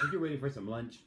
think you're waiting for some lunch.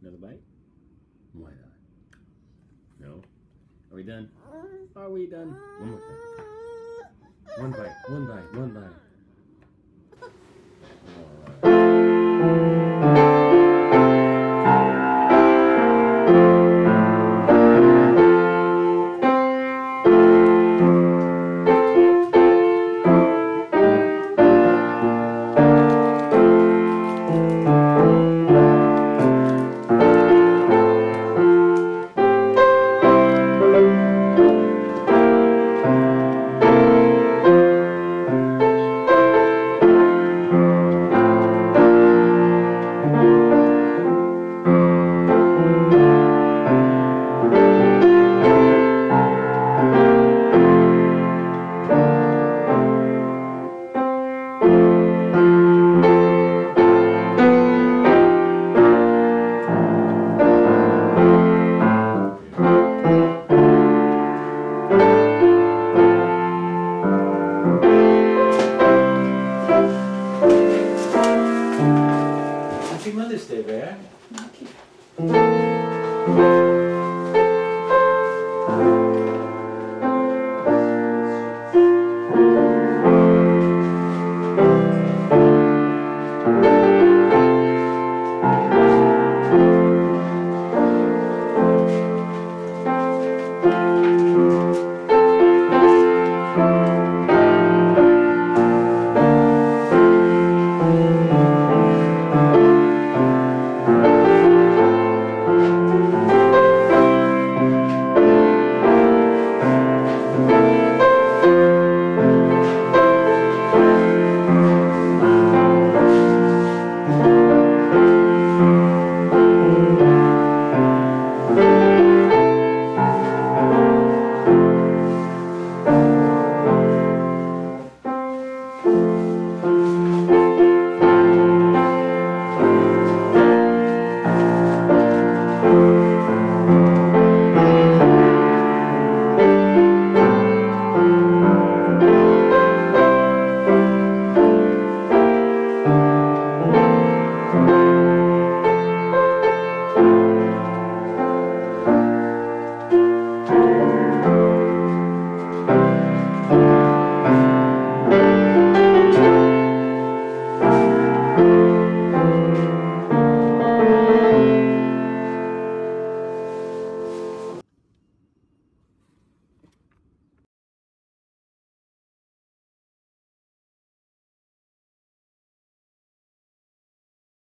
Another bite? Why not? No? Are we done? Uh, Are we done? One more time. One bite, one bite, one bite.